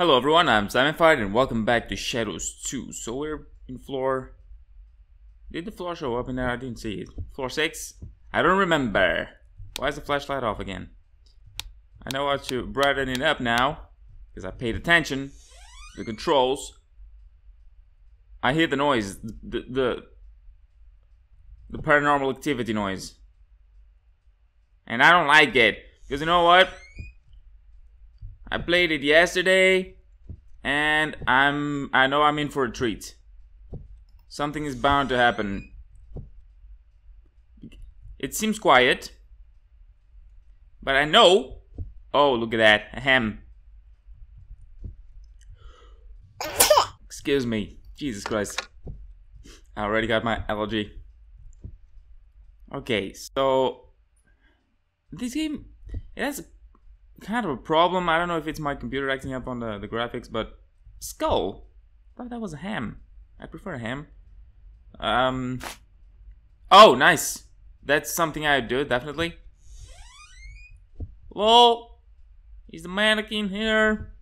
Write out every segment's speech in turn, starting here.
Hello everyone, I'm Sammyfied and welcome back to Shadows 2. So we're in floor... Did the floor show up in there? I didn't see it. Floor 6? I don't remember. Why is the flashlight off again? I know how to brighten it up now. Because I paid attention. to The controls. I hear the noise. The, the, the, the paranormal activity noise. And I don't like it. Because you know what? I played it yesterday and I'm I know I'm in for a treat. Something is bound to happen. It seems quiet. But I know. Oh, look at that. Ahem. Excuse me. Jesus Christ. I already got my allergy. Okay, so this game it has kind of a problem. I don't know if it's my computer acting up on the, the graphics, but skull. I thought that was a ham. I prefer a ham. Um. Oh, nice. That's something I would do, definitely. Lol. Is the mannequin here?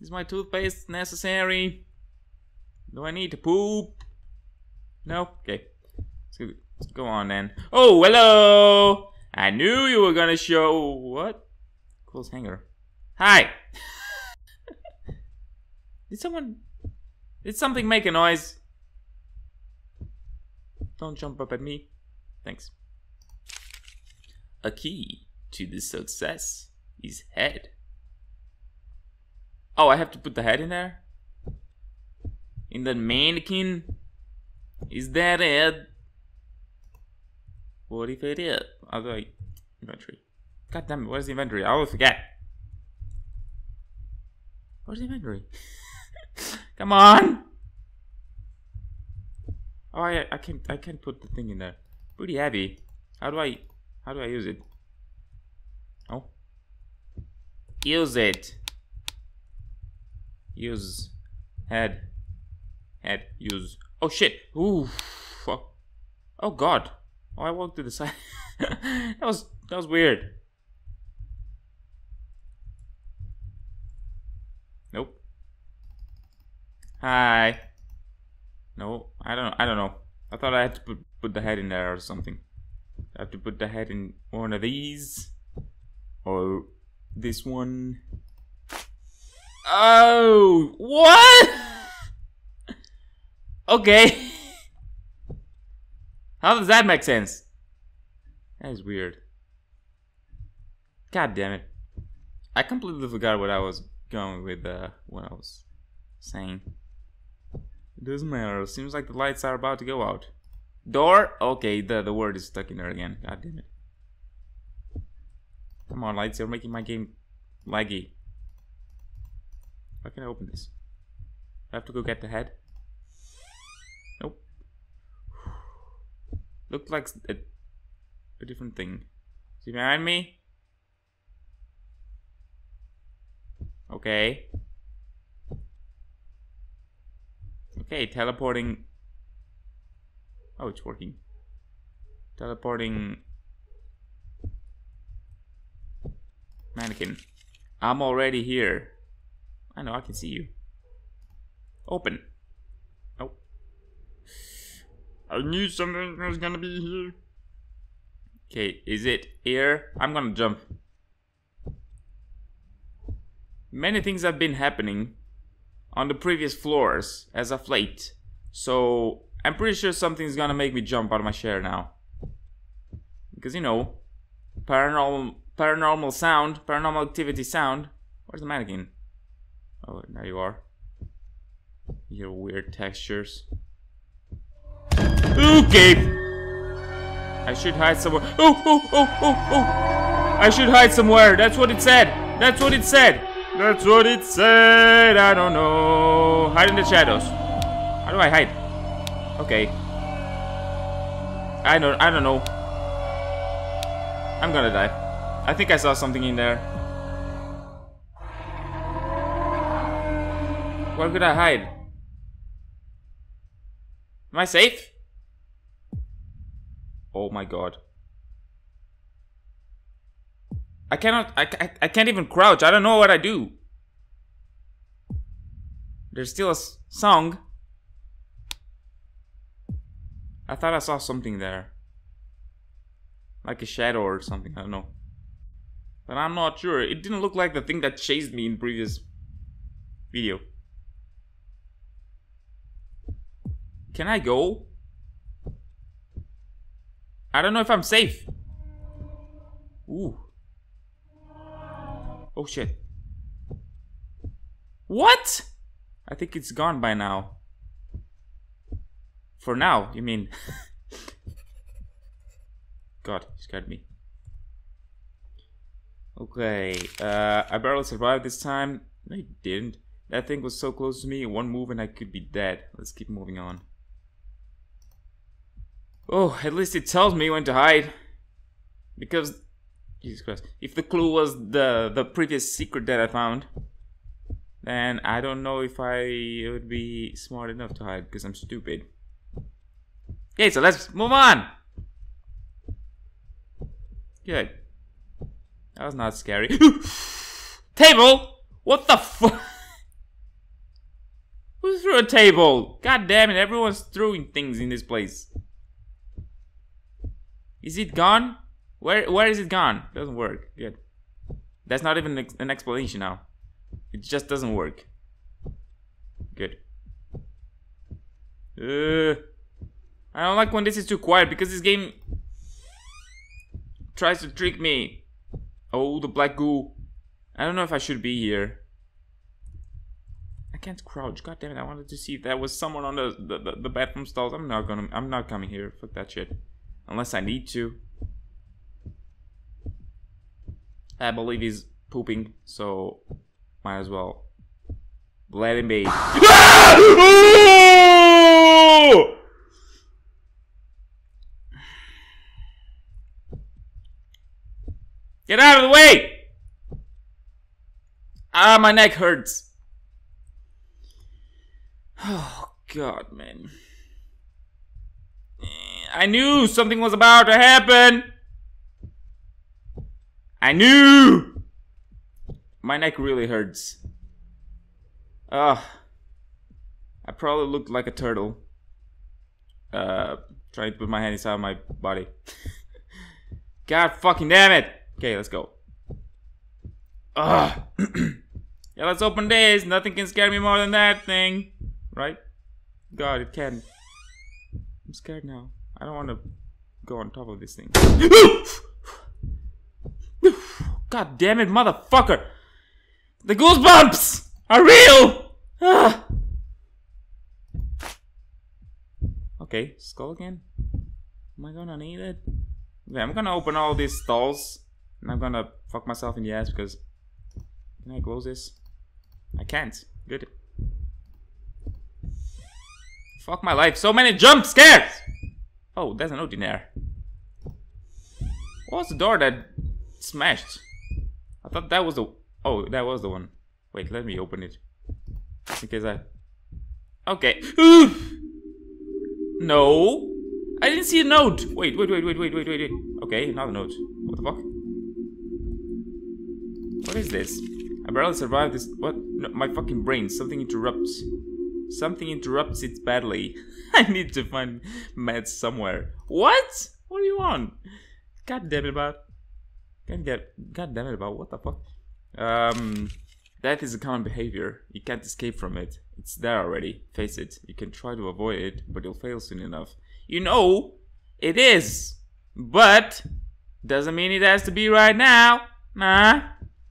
Is my toothpaste necessary? Do I need to poop? No? Okay. Let's go, on then. Oh, hello! I knew you were gonna show... What? Close hanger. Hi! did someone... Did something make a noise? Don't jump up at me. Thanks. A key to the success is head. Oh, I have to put the head in there? In the mannequin? Is that it? What if it is? Although, inventory. God damn it, where's the inventory? I always forget. Where's the inventory? Come on! Oh, I, I can I can put the thing in there. Pretty heavy. How do I how do I use it? Oh, use it. Use head head use. Oh shit! Ooh. Oh, oh god. Oh, I walked to the side. that was that was weird. Nope. Hi. No, I don't. I don't know. I thought I had to put put the head in there or something. I have to put the head in one of these, or this one. Oh, what? okay. How does that make sense? That is weird. God damn it. I completely forgot what I was going with uh, what I was saying. It doesn't matter. Seems like the lights are about to go out. Door? Okay, the, the word is stuck in there again. God damn it. Come on, lights. You're making my game laggy. How can I open this? I have to go get the head? Nope. Looked like a, a different thing. See behind me? Okay. Okay, teleporting. Oh, it's working. Teleporting. Mannequin. I'm already here. I know, I can see you. Open. Oh. I knew something was gonna be here. Okay, is it here? I'm gonna jump. Many things have been happening on the previous floors as of late. So I'm pretty sure something's gonna make me jump out of my chair now. Because you know, paranormal paranormal sound, paranormal activity sound. Where's the mannequin? Oh, there you are. Your weird textures. Okay. I should hide somewhere. Oh, oh, oh, oh, oh. I should hide somewhere. That's what it said. That's what it said. That's what it said. I don't know. Hide in the shadows. How do I hide? Okay. I don't. I don't know. I'm gonna die. I think I saw something in there. Where could I hide? Am I safe? Oh my god. I cannot, I, I, I can't even crouch. I don't know what I do. There's still a song. I thought I saw something there. Like a shadow or something, I don't know. But I'm not sure. It didn't look like the thing that chased me in previous video. Can I go? I don't know if I'm safe. Ooh. Oh shit. What? I think it's gone by now. For now, you mean? God, scared me. Okay, uh, I barely survived this time. No, you didn't. That thing was so close to me, one move and I could be dead. Let's keep moving on. Oh, at least it tells me when to hide. Because, Jesus Christ, if the clue was the, the previous secret that I found, then I don't know if I would be smart enough to hide because I'm stupid. Okay, so let's move on. Good. That was not scary. table? What the fuck? Who threw a table? God damn it, everyone's throwing things in this place. Is it gone? Where where is it gone? Doesn't work. Good. That's not even an explanation now. It just doesn't work. Good. Uh, I don't like when this is too quiet because this game tries to trick me. Oh, the black goo. I don't know if I should be here. I can't crouch. God damn it! I wanted to see if there was someone on the the, the, the bathroom stalls. I'm not gonna. I'm not coming here. Fuck that shit. Unless I need to. I believe he's pooping, so might as well let him be. Get out of the way! Ah, my neck hurts. Oh, God, man. I knew something was about to happen. I knew! My neck really hurts. Ugh. I probably looked like a turtle. Uh, trying to put my hand inside my body. God fucking damn it! Okay, let's go. Ugh. Ah. yeah, let's open this. Nothing can scare me more than that thing. Right? God, it can. I'm scared now. I don't want to go on top of this thing. Ah! God damn it, motherfucker! The goosebumps are real! Ah. Okay, skull again? Am I gonna need it? Yeah, I'm gonna open all these stalls. And I'm gonna fuck myself in the ass because... Can I close this? I can't. Good. Fuck my life. So many jump scares! Oh, there's an note in there. What was the door that smashed? I thought that was the... Oh, that was the one. Wait, let me open it. In case I... Okay. no! I didn't see a note! Wait, wait, wait, wait, wait, wait, wait, wait. Okay, another note. What the fuck? What is this? I barely survived this... What? No, my fucking brain. Something interrupts. Something interrupts it badly. I need to find meds somewhere. What? What do you want? God damn it, about. God, get, God damn it, about. What the fuck? Um... Death is a common behavior. You can't escape from it. It's there already. Face it. You can try to avoid it, but you'll fail soon enough. You know, it is. But, doesn't mean it has to be right now. Nah.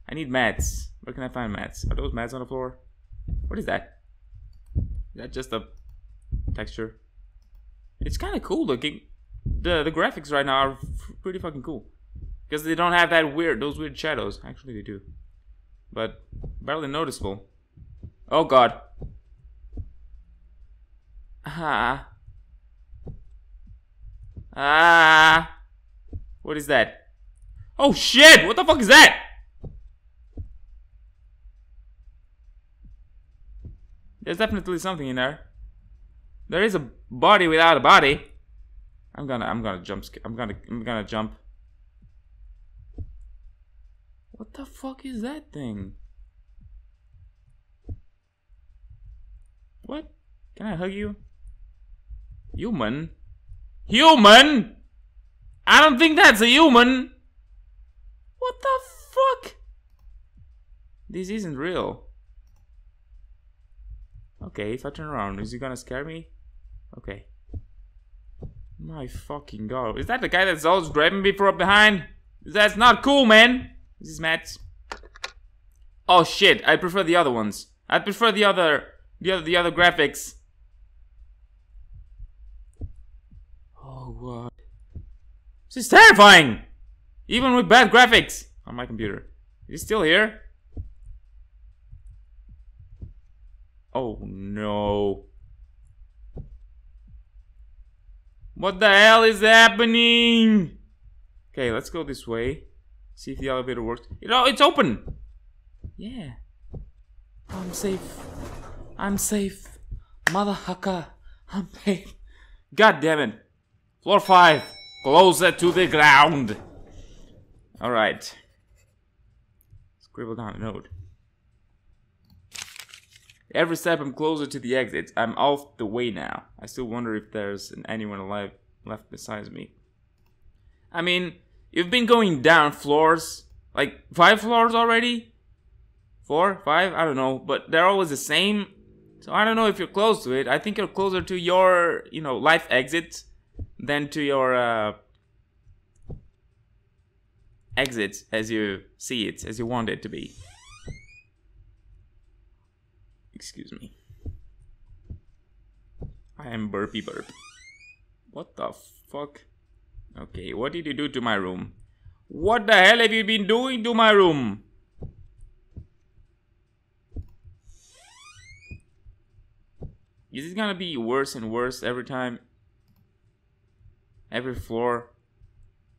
I need mats. Where can I find mats? Are those mats on the floor? What is that? Is that just a texture? It's kind of cool looking. The the graphics right now are pretty fucking cool. Because they don't have that weird, those weird shadows. Actually, they do but barely noticeable. Oh god. Ah. Ah. What is that? Oh shit! What the fuck is that? There's definitely something in there. There is a body without a body. I'm gonna I'm gonna jump I'm gonna I'm gonna jump. What the fuck is that thing? What? Can I hug you? Human? Human? I don't think that's a human. What the fuck? This isn't real. Okay, if I turn around, is he gonna scare me? Okay. My fucking god. Is that the guy that's always grabbing me from behind? That's not cool, man. This is. Oh shit, I prefer the other ones. I prefer the other the other the other graphics. Oh god. This is terrifying! Even with bad graphics on my computer. Is he still here? Oh no. What the hell is happening? Okay, let's go this way. See if the elevator works. You know, it's open! Yeah. I'm safe. I'm safe. Mother. I'm safe. God damn it. Floor 5. Closer to the ground. Alright. Scribble down a note. Every step I'm closer to the exit. I'm off the way now. I still wonder if there's anyone alive left besides me. I mean, you've been going down floors, like five floors already? Four, five, I don't know, but they're always the same. So I don't know if you're close to it. I think you're closer to your, you know, life exit than to your uh, exit as you see it, as you want it to be. Excuse me. I am burpy burp. What the fuck? Okay, what did you do to my room? What the hell have you been doing to my room? Is it gonna be worse and worse every time? Every floor?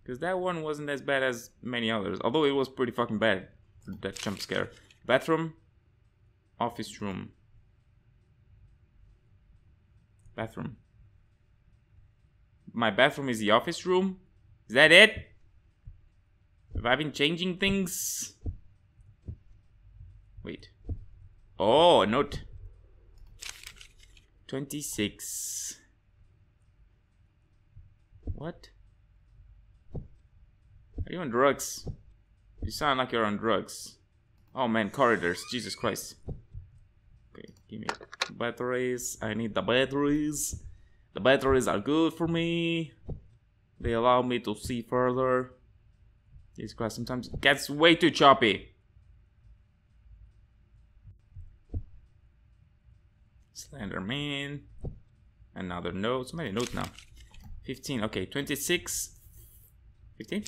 Because that one wasn't as bad as many others. Although it was pretty fucking bad. That jump scare. Bathroom? Office room. Bathroom. My bathroom is the office room? Is that it? Have I been changing things? Wait. Oh, a note. 26. What? Are you on drugs? You sound like you're on drugs. Oh man, corridors. Jesus Christ. Okay, give me batteries. I need the batteries. The batteries are good for me. They allow me to see further. This Christ, sometimes gets way too choppy. Slenderman. Another note. So many notes now. 15. Okay, 26. 15?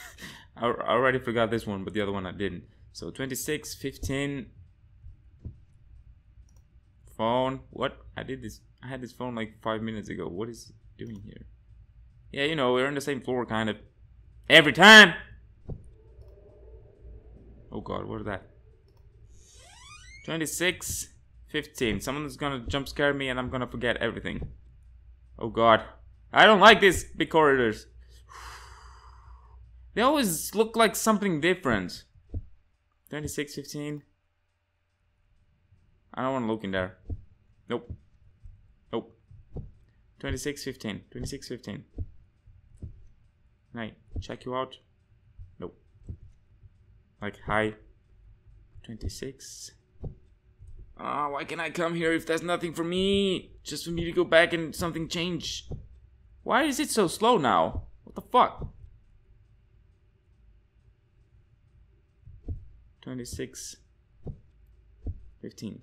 I already forgot this one, but the other one I didn't. So 26, 15. Phone. What? I did this. I had this phone like five minutes ago. What is it doing here? Yeah, you know, we're on the same floor kind of. Every time! Oh god, what is that? 26, 15. Someone's gonna jump scare me and I'm gonna forget everything. Oh god. I don't like these big corridors. They always look like something different. 26, 15. I don't want to look in there. Nope. Nope. 26, 15. 26, 15. Can I check you out? Nope. Like, hi. 26. Ah, why can I come here if there's nothing for me? Just for me to go back and something change. Why is it so slow now? What the fuck? 26 15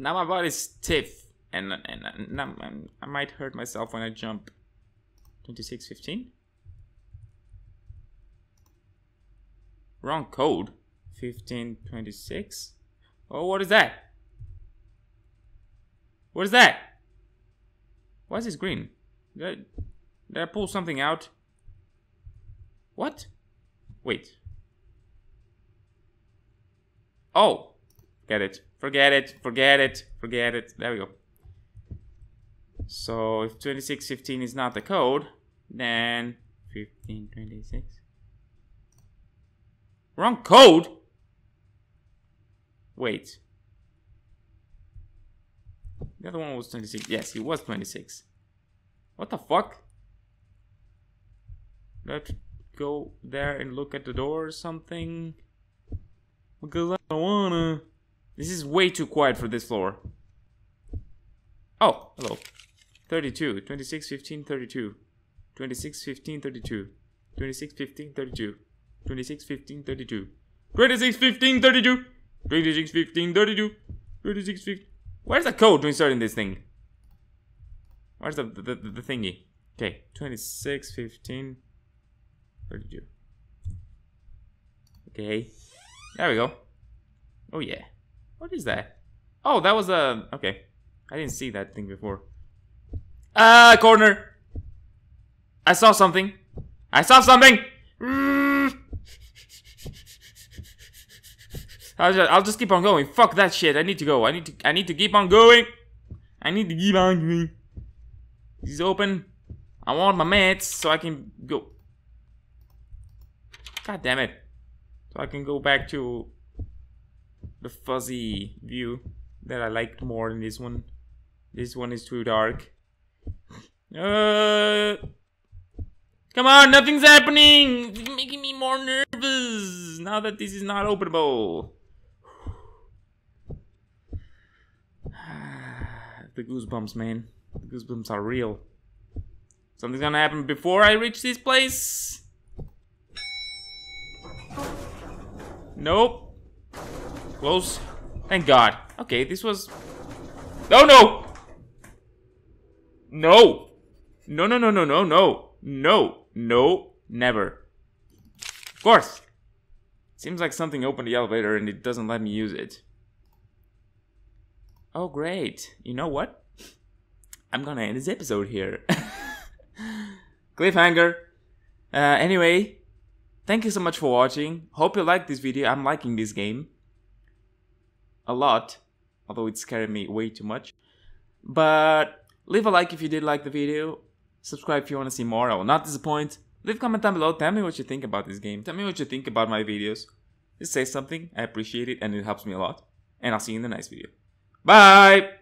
now my body's stiff and, and, and, and I might hurt myself when I jump. 26 15 wrong code. 15 26 oh what is that? What is that? Why is this green? Did I, did I pull something out? What? Wait. Oh, get it. Forget it. Forget it. Forget it. There we go. So if 2615 is not the code, then 1526. Wrong code? Wait. The other one was 26. Yes, he was 26. What the fuck? Let's go there and look at the door or something. Because I don't wanna. This is way too quiet for this floor. Oh, hello. 32, 26, 15, 32. 26, 15, 32. 26, 15, 32. 26, 15, 32. 26, 15, 32. 26, 15, 32. 26, 15. Where's the code to insert in this thing? Where's the, the, the, the thingy? Okay, 26, 15, 32. Okay. There we go. Oh yeah. What is that? Oh, that was a... Okay. I didn't see that thing before. Ah, uh, corner! I saw something. I saw something! I'll just, I'll just keep on going. Fuck that shit. I need to go. I need to I need to keep on going. I need to keep on going. He's open. I want my meds so I can go. God damn it. So I can go back to the fuzzy view that I liked more than this one. This one is too dark. Uh, come on, nothing's happening. It's making me more nervous now that this is not openable. the goosebumps, man. The goosebumps are real. Something's gonna happen before I reach this place. Nope. Close. Thank God. Okay, this was... Oh, no! No! No, no, no, no, no, no. No. No. Never. Of course. Seems like something opened the elevator and it doesn't let me use it. Oh, great. You know what? I'm gonna end this episode here. Cliffhanger. Uh, anyway, thank you so much for watching. Hope you liked this video. I'm liking this game. A lot. Although it scared me way too much. But leave a like if you did like the video. Subscribe if you want to see more. I will not disappoint. Leave a comment down below. Tell me what you think about this game. Tell me what you think about my videos. Just say something. I appreciate it and it helps me a lot. And I'll see you in the next video. Bye!